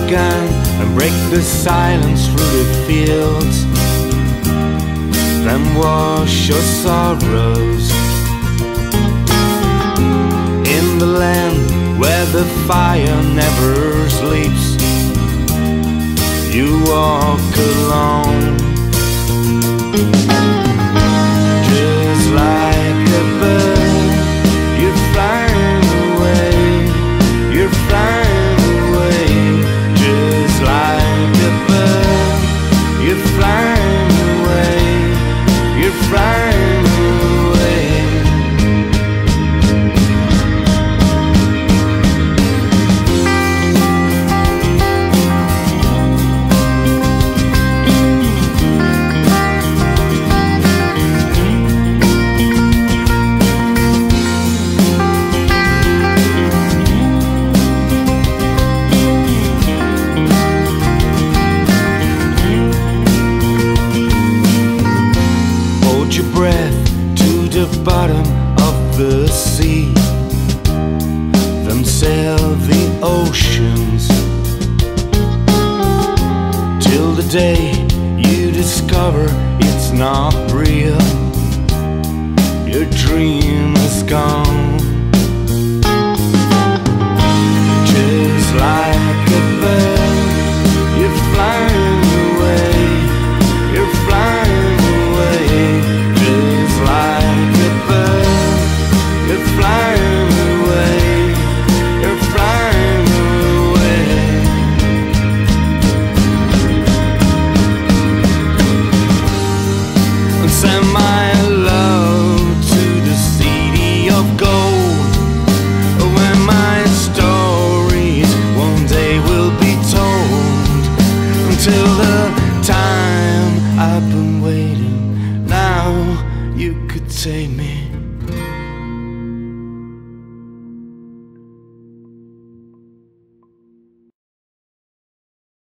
and break the silence through the fields. Then wash your sorrows in the land where the fire never sleeps. You walk alone. Breath to the bottom of the sea. Sail the oceans till the day you discover it's not real. Your dream is gone. Send my love to the city of gold. Where my stories one day will be told. Until the time I've been waiting now you could take me